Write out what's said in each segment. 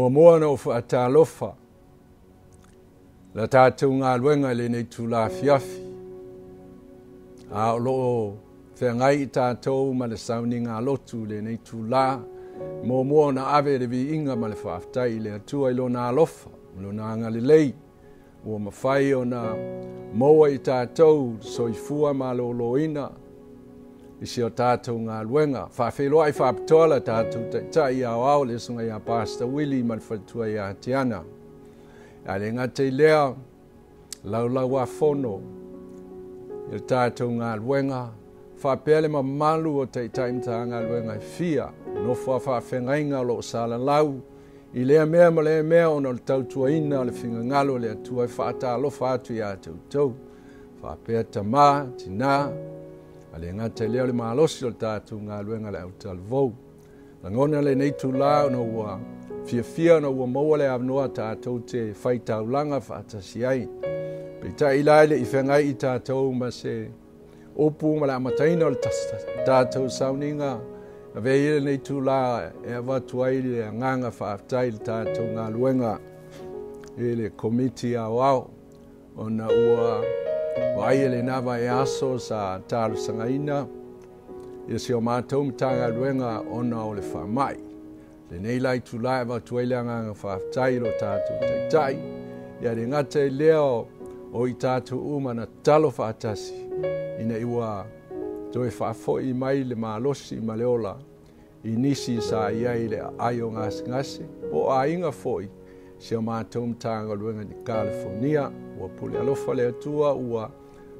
mua mua na ufa atalofa. La tātou ngā luenga le nei tū fiafi. A o loo te ngai i tātou ma le sauni ngā lotu le nei tū la. Mua mua na ave revi inga ma le whaaftai le atua i lo nā lofa. Mua nā ngā le lei. Ua mawhai o nā moa i tātou soifua ma lo loina i se o tātou ngā luenga. Whawhiroa i whapitola tātou te ta au au le sunga i a Pastor Willi i i a Tiana. A le ngā te lea, lau lau a whono, i o tātou ngā luenga, whapele ma malu o te ta imta ngā luenga i e fia, no fua whawhenga inga lo o sala lau, I lea mea ma lea mea ona le tautua ina le whinga ngalo le tua i e whaata lo atu i atu tau. Whapea ta mā, ti nā, a le agata i lea o le malosi o le tatou ngona le au talavou lagona lenei tulā ona ua fiafia ona ua maua le avanoa tatou te faitaulaga faatasi ai peitaʻi la i leʻi fegai i tatou ma se upu ma le amataina o le tatou sauniga avei lenei tulā e ava atu ai le agaga faafetai i le tatou galuega i le komiti aoao ona ua Wai ele nava e aso sa taru sangaina. E se o mātou mtanga ruenga ona o le whamai. Le nei lai tu lai wa tu eleanga ngā whaftai lo tātou teitai. E are ngate leo o i tātou uma na talo whaatasi. Ina iwa tu e whafo i mai le mālosi i maleola. I nisi sa iai le ai o ngāsi ngāsi. Po a inga fo i se o mātou mtanga luenga ni California, ua pule alofa fale atua, ua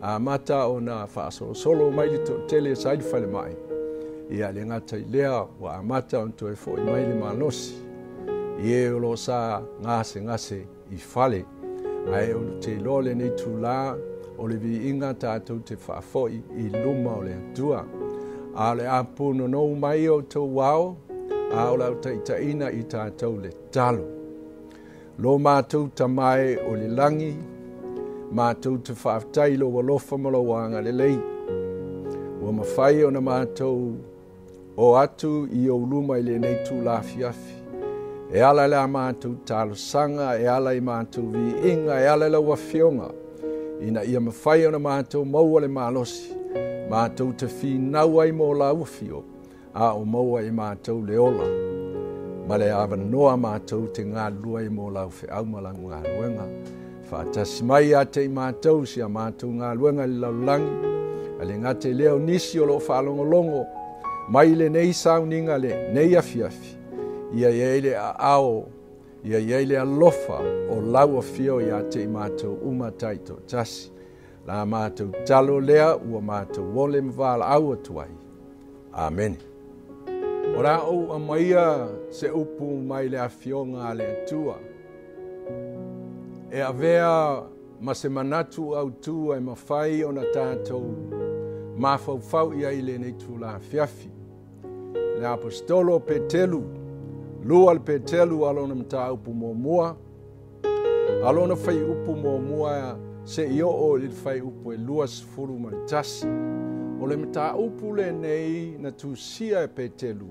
a mata ona nā whaasolo solo mai li tō tele saidi fale mai. Ia le ngata i lea, ua a mata on tō e fō i mai li mā nosi. Ie o lo sā ngase ngase i fale a e o te lole nei tū lā, o le vi inga tātou te whaafoi i luma o le atua. A le apuno nou mai o to wao, a o lau taitaina i tātou le talo. Lo mātou ta mai o le langi, mātou te whaftai lo wa lofa ma lo wanga le lei. Wa mawhai o na mātou o atu i o luma i le nei tū lafi E ala le a mātou talo sanga, e ala i mātou vi inga, e ala le wa fionga. Ina ia mawhai o na mātou maua le mālosi, mātou te whi nau ai mō la ufio, a o maua i mātou le Mātou le ola ma le avanoa matou te galua i mo lau feʻaumalagu galuega faatasi mai iā te i matou sia matou galuega i le lalolagi a le gate lea o nisi o loo faalogologo mai lenei sauniga le nei afiafi ia iai le aao ia iai le alofa o lau afia o iā te i matou uma taʻitoʻatasi la matou talo lea ua matou ole ma valaau atu ai amene O rāu se upu mai le afionga a le atua. E avea ma se manatu au tua e mawhai o na tātou mawhauwhau ia i le nei tu la fiafi. Le apostolo petelu, lua le petelu alona mta upu mua. alona fai upu mua se io o i le upu e lua sifuru maritasi. O le mta upu le nei na tusia e petelu,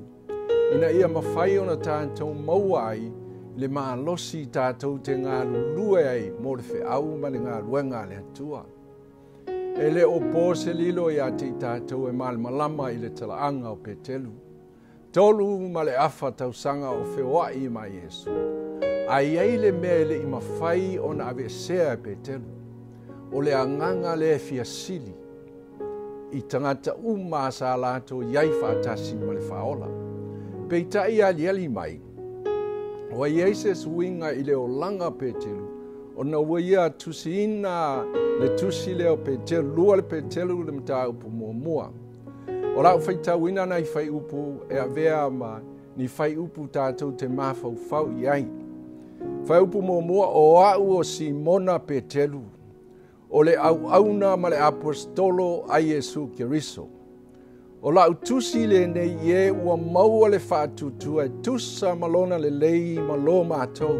ina ia mawhai ona tātou mau ai le maa losi tātou te ngā lulue ai mō le au ma le ngā lue ngā le hatua. E le o pō se lilo i ate i tātou e maa le malama i le tala anga o petelu. Tolu ma le afa tau sanga o whewa i ma Iesu. Ai ei le mele i mawhai ona ave sea e petelu. O le anganga le fia sili i tangata umasa lato iaifa atasi ma le whaola peitai ali ali mai. Wa Jesus suinga ile o langa petelu. O na wa ia tusina le tusi le o petelu, lua le petelu le mta upu mua mua. O la ufaita wina na ifai upu e avea ma ni fai upu tatou te mafau fau iai. Fai upu mua mua o au o si mona petelu. O le au auna ma le apostolo a Yesu kiriso. O lau tusi le nei e ua maua le whaatutua e tusa malona le lei ma lo mātou.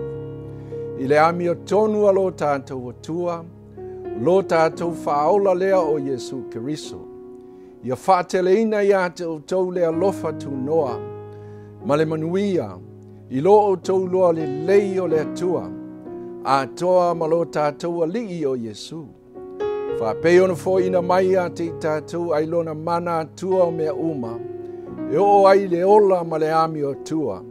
I le ami o tonu a lo tātou o tua, lo tātou whaola lea o Yesu Kiriso. Ia whaateleina i ate o tau le alofa tu noa, ma le manuia, i lo o tau loa le lei o le atua, a toa ma lo tātou a lii o Yesu. Whapei ono fō ina mai a te i tātou ai lona mana tua o mea uma. E o ai le ola ma le ami o tua.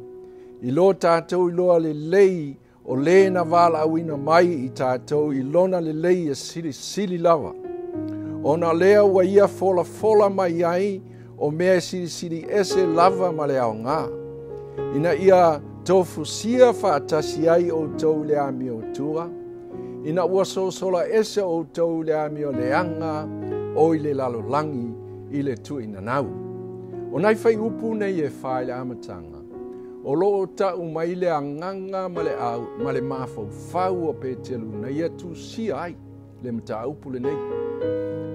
I lo tātou i loa le lei o le na wala au ina mai i tātou i lona le lei e sili, sili lava. Ona lea ua ia fola fola mai ai o mea e sili sili ese lava ma le ao ngā. Ina ia tofu sia fa atasi ai o tau le ami o tua. Ina ia tofu sia fa atasi ai o tau le ami o tua ina ua soosola ese tau le amio leaga o i le langi i le tuuinanau o nai fai upu nei e fai le amataga o loo taʻu mai le agaga ma le au ma le mafaufau o petelu nei ia e si ai le mataupu lenei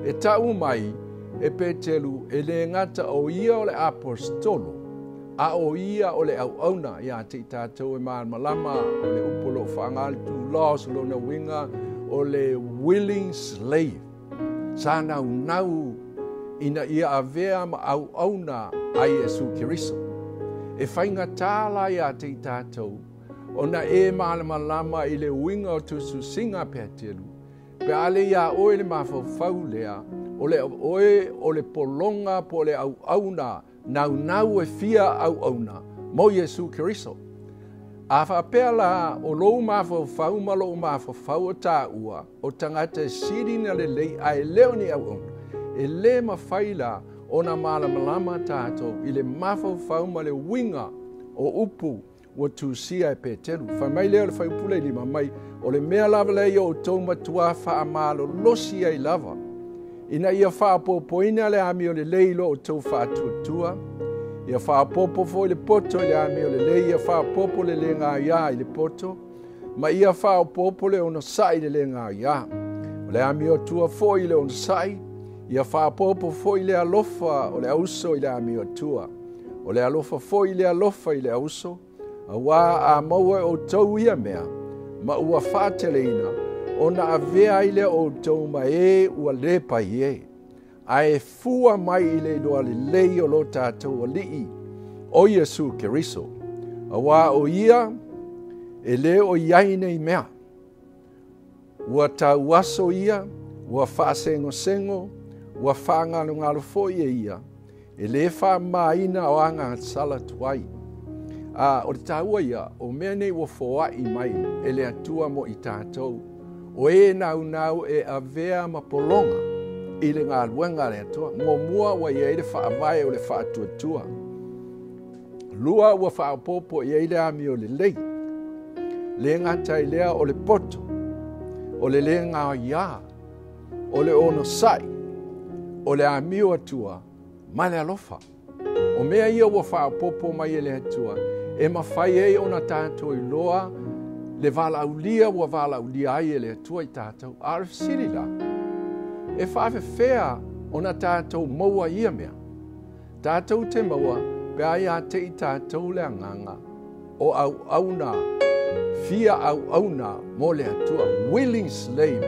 e taʻu mai e petelu e le ngata o ia o le apostolo a o ia o le au auna ia te i e maa malama o le upolo o whangal tu loas lo na winga o le willing slave sana nau ina ia a vea ma au auna a Iesu Kiriso e whainga tāla ia te i tātou o na e maa malama i le winga o tu su singa pia tiru pe ale ia oe le mafau fau lea o le oe o le polonga po le au auna e fia auauna mo iesu keriso a pea la o lou mafaufau ma lou mafaufau o tāua o tagata e silina lelei ae lea oni auauna e lē mafai la ona malamalama tatou i le mafaufau ma le uiga o upu ua tusia e petelu faimai lea o le faipule i lima mai o le mea lava lea ia outou matuā faamalolosi ai lava Ina ia whaapopoina le ami o le leilo o tau whaatuatua. Ia whaapopo fo le poto le ami o le lei, ia whaapopo le le ngā ia i le poto. Ma ia whaapopo le ono sai le le O le ami o tua fo i le ono sai, ia whaapopo fo i le alofa o le auso i le ami o tua. O le alofa fo i le alofa i le auso, aua wā a maua o tau ia mea, ma ua whaateleina, ona avea e, i le outou ma ē ua lē pai ē ae fua mai i le iloa lelei o lo tatou alii o iesu keriso auā o ia e lē o iai nei mea ua tau aso ia ua faasegosego ua faagalogalo fo'i e ia e lē faamāina o agasala tuai a o le tāua ia o mea nei ua foa'i mai e le atua mo i tatou o e nau nau e avea ma polonga i le ngā luenga le atua. Mua mua wa i eire wha avai o le wha atua tua. Lua wa wha popo i a mi o le lei. Le ngata i lea o le poto. O le le ngā ia. O le ono sai. O le ami o atua. Ma le alofa. O mea ia wa wha popo mai i e le atua. E ma fai ei ona tātou i loa. tātou i loa. le valaulia ua valauliai e le atua i tatou arefesili la e faafefea ona tatou maua ia mea tatou te maua pe a iā teʻi tatou le agaga o auauna fia auauna mo le atua willing slave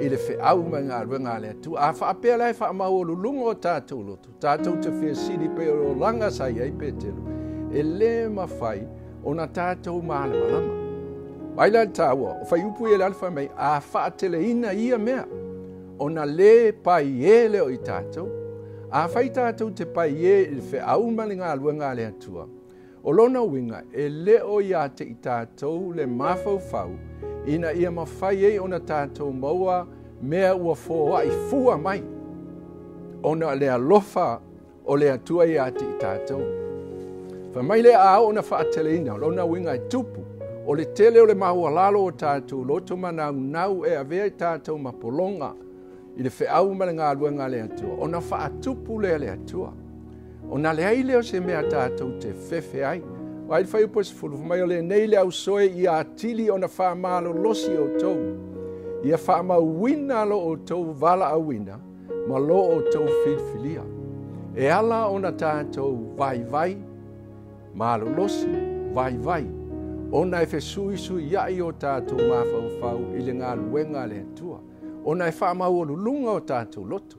i le feʻau mai galuega a le atua a faapea lae faamau o luluga o tatou lotu tatou te feasili pe o lolaga sa i ai petelu e lē mafai ona tatou malemalama Waila le tāua, o fai upu e lalfa mai, a faa tele ina ia mea, o na le pai e leo i tātou, a fai tātou te pai e le fe au mali ngā lua ngā le atua. O lona winga, e leo i ate i tātou le mafau fau, ina ia ma fai e o na tātou maua mea ua fōa i fua mai, o na le lofa o le atua i ate i tātou. Fa mai le a o na faa tele ina, o lona winga e tupu, o le tele o le maualalo o tatou loto manaunau e avea i tatou ma pologa i le feʻau ma le galuega a le atua ona faatupu lea le atua ona leai lea o se mea tatou te fefe ai o ai le faiupa sefulufu mai o lenei le ausoe ia atili ona fa'amālolosi outou ia faamauina lo outou valaauina ma lo outou filifilia e ala ona tatou vaivai malolosi vaivai vai. Ona e sui sui ya o tātou mā fau fau i le ngā luenga le tua. Ona e wha mau alu lunga o tātou loto.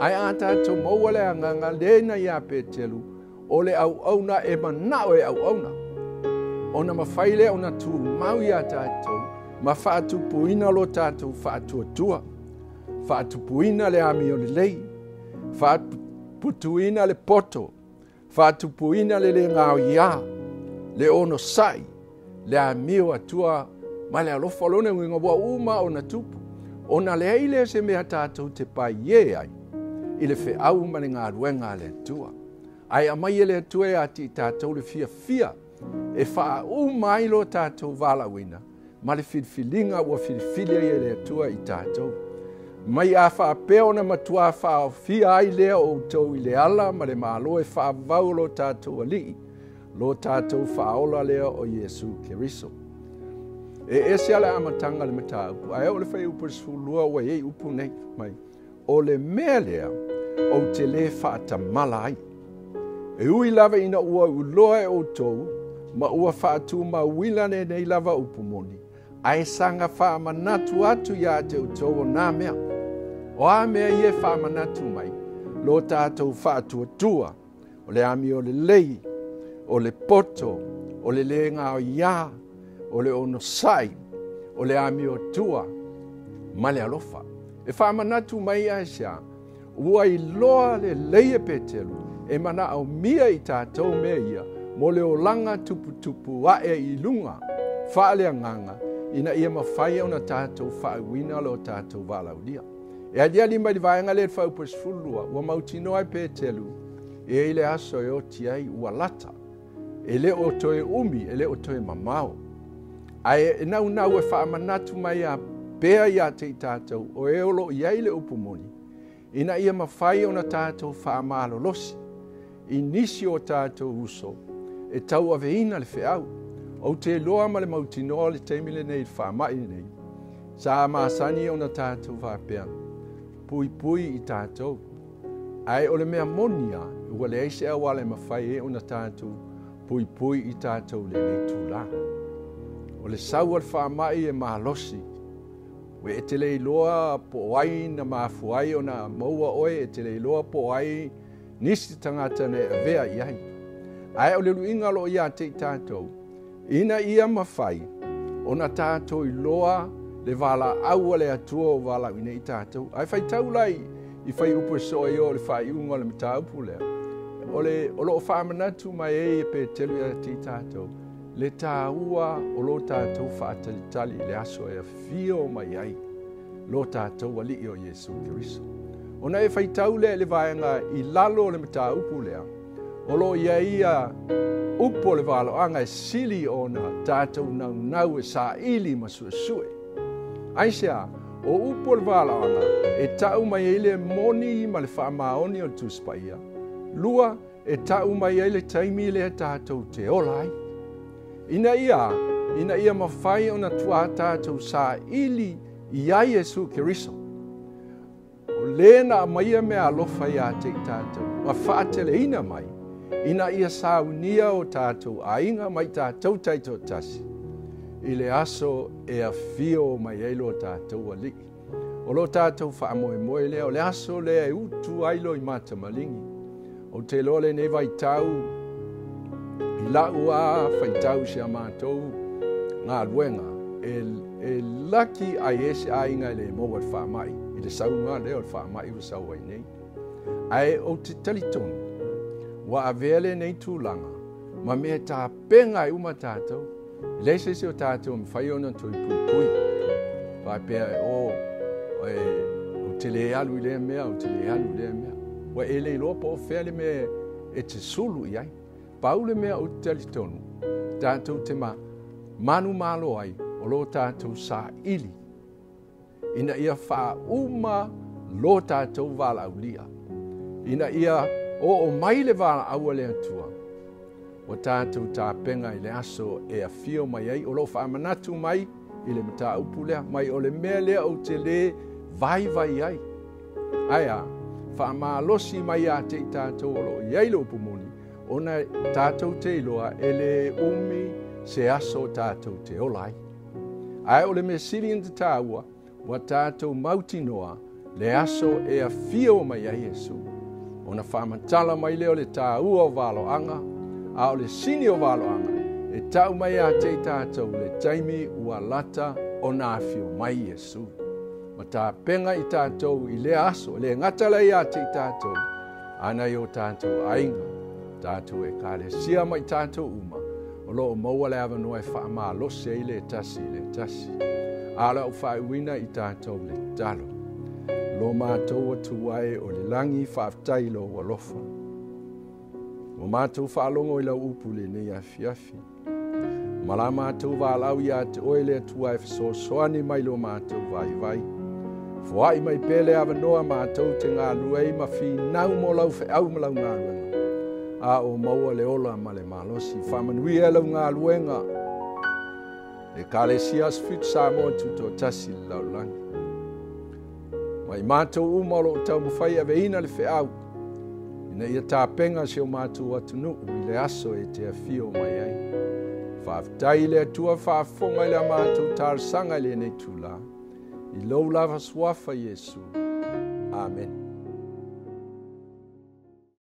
Ai a tātou mau ale a nganga lena i ape telu o le au auna e mana o e au auna. Ona ma whaile ona tū mau i a tātou ma whaatu puina lo tātou whaatu tua. Whaatu puina le ami o le lei. Whaatu putuina le poto. Whaatu puina le le ngāo i le ono sai le a mio atua ma le alofa lona uiga ua uma ona tupu ona leai lea se mea tatou te paie ai i fe feʻau ma le galuega a le atua ae amai e le atua e ati i tatou le fiafia e u ai loa tatou valaauina ma le filifiliga ua filifili ai tua le i tatou mai a faapea ona matuā faaofia ai lea tau i le ala ma le mālo e faavau lo tatou alii lo tātou whaola lea o Yesu ke riso. E e se ala amatanga le mata upu, ae o le whai upu le sulua wa ye upu nei mai, o le mea lea o te le whaata malai. E ui lava ina ua u loa e o tou, ma ua whaatu ma wilane nei lava upu moni. Ae sanga wha manatu atu ia te o tou o nā mea. O a mea ie wha manatu mai, lo tātou whaatu atua, o le ami o le lei, o le poto, o le leenga o ia, o le ono sai, o le ami o tua, ma le alofa. E wha manatu mai asia, ua i loa le leie petelu, e mana au mia i tātou me ia, mo le o langa tupu tupu a e i lunga, wha le anganga, ina ia mawhai au na tātou wha wina lo tātou walau E a dia limba di vaenga le fau pas fulua, ua mautinoa i e petelu, e ile aso e o tiai ua lata. e lē o toe umi e lē o toe mamao ae e naunau e faamanatu mai a pea iā te i tatou o e o i ai le upumoni ina ia mafai ona tatou losi. i nisi o tatou uso e tauaveina le feau ou te loa ma le mautinoa le taimi lenei le mai lenei sa masani ona tatou Pui puipui i tatou ae o le mea monia ua leai se auā le mafai e ona tatou pui pui i tātou le nei tūlā. O le sau al whāmai e mahalosi, we e te loa po ai na mafuai o na maua oe e te loa po ai nisi tangata ne a vea i ai. Ai o le luinga lo i a te tātou, ina ia mawhai o na tātou i loa le wala aua le atua o wala i nei tātou. Ai whai taulai i whai upo e soe o le whai ungo le mita upu ole o lo fa mana tu mai e, e pe telu ya ti tato le ta ua o lo ta tu fa ta tali le aso e fio mai ai lo ta to wali o yesu kristo ona e fa tau le le vaenga i lalo le mata upu le o lo ia ia upo le valo anga e sili ona ta tu na na u e sa ili ma e su su ai sia o upo le valo anga e tau mai ele moni ma le fa ma oni o tu spaia lua e tau mai ai le taimi le tātou te olai. Ina ia, ina ia mawhai o na tua tātou sā ili i a Jesu Keriso. O lēna a maia mea alofa i a te tātou, ma whaatele ina mai, ina ia sā unia o tātou a inga mai tātou taito tasi. I le aso e a fio mai eilo tātou a li. O lo tātou wha amoe moe le, o le aso lea e utu ailo i mata malingi o te lole ne vai tau i la ua fai tau se amatou ngā ruenga e, e laki a ese a inga le mō wat wha i te sau ngā leo wha mai wa sau wai nei ai o te talitoni wa a vele nei tūlanga ma mea tā penga i uma tātou leise se o tātou mi fai ona tui pui pui vai pēr e o o e o te le alu i le mea o te le alu i le mea Wa e leiloa po o me le e te sulu i ai me le mea o te talitonu te ma manu malo ai o lo sa ili. ina ia uma. lo tatou valaulia ina ia o mai le valaau a le atua ua ta penga i le aso e afio mai ai o loo faamanatu mai i le mataupu mai o le mea lea ou vai lē vaivai ai aia faamalosi mai iā te i tatou o loo iai loo pumuni ona tatou te iloa e lē umi se aso tatou te ola ai ae o le mesili te tatāua ua tatou mautinoa le aso e afia o mai a iesu ona faamatala mai lea o le tāua o valoaga a o le sini o valoaga e taʻu mai iā te i tatou le taimi ua lata ona afio mai iesu ma tapenga i tātou i le aso, le ngatala i ate i tātou. Ana i o tātou ainga, tātou e kāre sia mai tātou uma, o loo maua le awa noe wha amā losi e le tasi, le tasi. Ala o whae wina i tātou le talo. Lo mātou o tuwae o le langi whaftai lo wa lofa. Mo mātou whaalongo i la upu le nei afi afi. Mala mātou wā lau i ate oele tuwae fa so soani mai lo mātou vai vai. Fuai mai pele ava noa mātou te ngā luei ma whinau mō lau fe au malau ngā luenga. A o maua le ola ma le malosi, whamanui e lau ngā luenga. Le kale sias fit sā mō tu tō tasi lau langi. Mai mātou umalo o tau mawhai ave ina le fe au. Ina ia tāpenga se o mātou atu nuu i le aso e te awhio mai ai. Whaftai le atua whaafonga i le mātou tārsanga le nei tūlaa. Il là où la soif, Jésus. Amen.